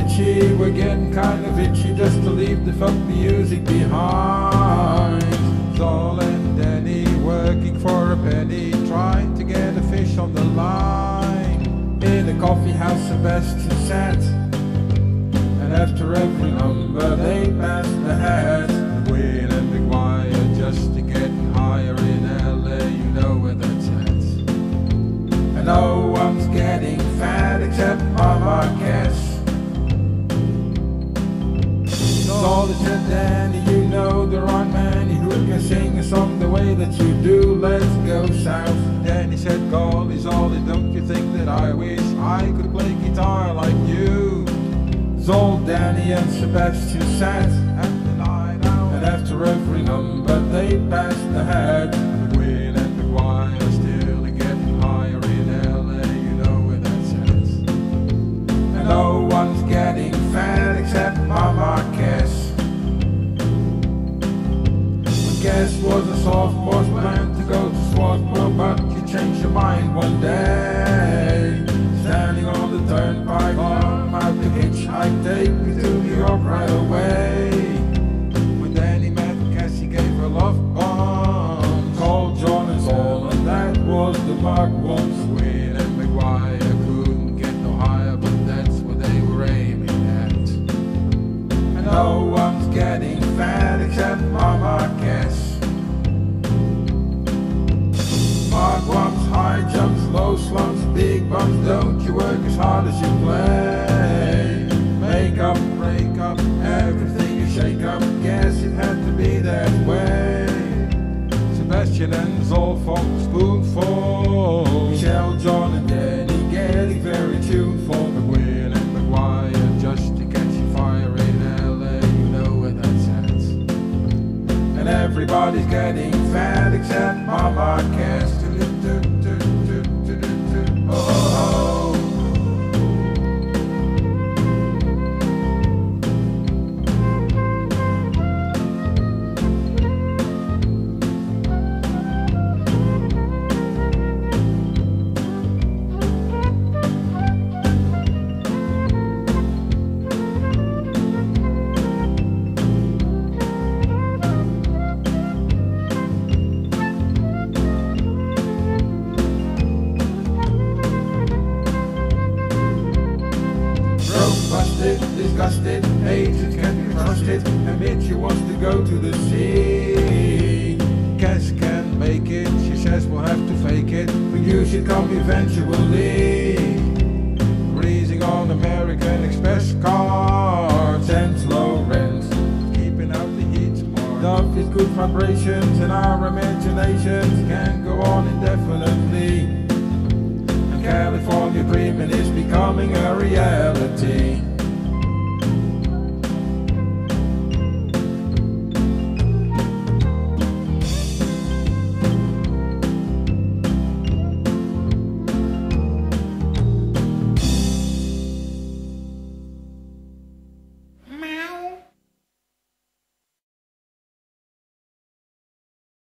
Mitchie were getting kind of itchy just to leave the folk music behind. Zol and Danny working for a penny, trying to get a fish on the line. In a coffee house, Sebastian sat, and after every number they passed the hat. Wheel and McGuire just to get higher in LA, you know where that's at. And no sing a song the way that you do. Let's go south. Danny said, golly, Zolly, don't you think that I wish I could play guitar like you? Zol, Danny and Sebastian sat at the night out. And after every number they passed the hat. Was plan to go to Swarthmore, but you changed your mind one day. Standing on the turnpike, arm out to hitchhike, take me to New York right away. When Danny met Cassie, gave her love bomb. Called John and Saul, and that was the mark one. Sweet and McGuire everything you shake up. Guess it had to be that way. Sebastian and Zol from Spoonful. Michelle, John, and Danny getting very tuneful. McWin and McGuire just to catch you fire in LA. You know where that's at. And everybody's getting fat except Mama Cass. disgusted, hated, can be trusted, and yet she wants to go to the sea. Cash can make it, she says we'll have to fake it, but you should come eventually. Raising on American Express cards and slow rents, keeping out the heat. Love is good vibrations and our imaginations can go on indefinitely. California dreaming is becoming a reality.